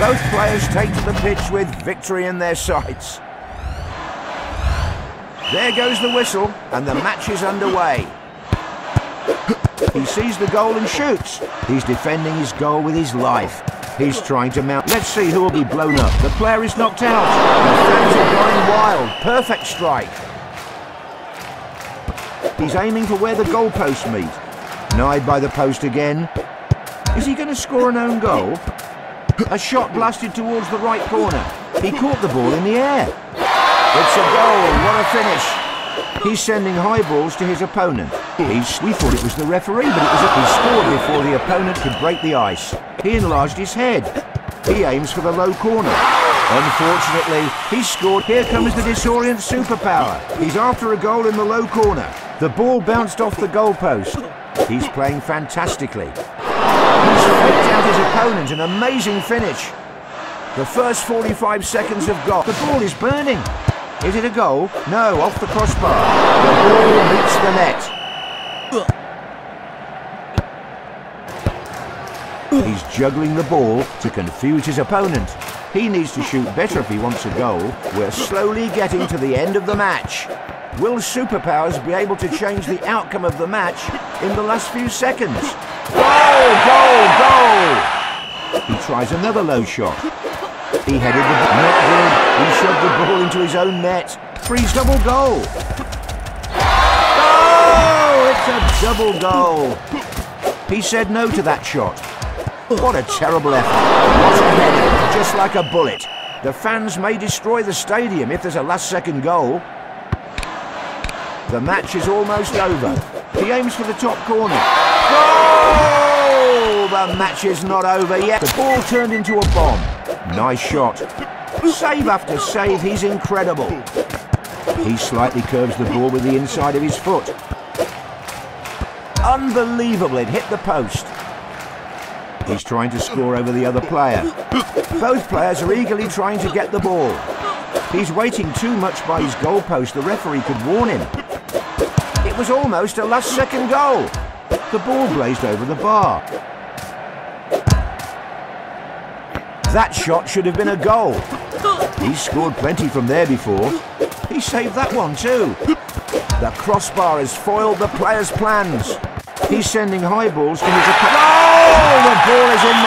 Both players take to the pitch with victory in their sights. There goes the whistle, and the match is underway. He sees the goal and shoots. He's defending his goal with his life. He's trying to mount. Let's see who will be blown up. The player is knocked out. The fans are going wild. Perfect strike. He's aiming for where the goalposts meet. Denied by the post again. Is he going to score an own goal? A shot blasted towards the right corner. He caught the ball in the air. It's a goal. What a finish. He's sending high balls to his opponent. He's, we thought it was the referee, but it was he scored before the opponent could break the ice. He enlarged his head. He aims for the low corner. Unfortunately, he scored. Here comes the Disorient superpower. He's after a goal in the low corner. The ball bounced off the goalpost. He's playing fantastically. He's faked out his opponent, an amazing finish. The first 45 seconds have got. The ball is burning. Is it a goal? No, off the crossbar. The ball meets the net. He's juggling the ball to confuse his opponent. He needs to shoot better if he wants a goal. We're slowly getting to the end of the match. Will Superpowers be able to change the outcome of the match in the last few seconds? Goal! Goal! Goal! He tries another low shot. He headed the not good. He shoved the ball into his own net. Freeze double goal. Oh, it's a double goal. He said no to that shot. What a terrible effort. What a header, just like a bullet. The fans may destroy the stadium if there's a last second goal. The match is almost over. He aims for the top corner. Goal! The match is not over yet. The ball turned into a bomb. Nice shot. Save after save, he's incredible. He slightly curves the ball with the inside of his foot. Unbelievable, it hit the post. He's trying to score over the other player. Both players are eagerly trying to get the ball. He's waiting too much by his goalpost. The referee could warn him. Was almost a last second goal. The ball blazed over the bar. That shot should have been a goal. He's scored plenty from there before. He saved that one too. The crossbar has foiled the player's plans. He's sending high balls to his. Oh, the ball is in.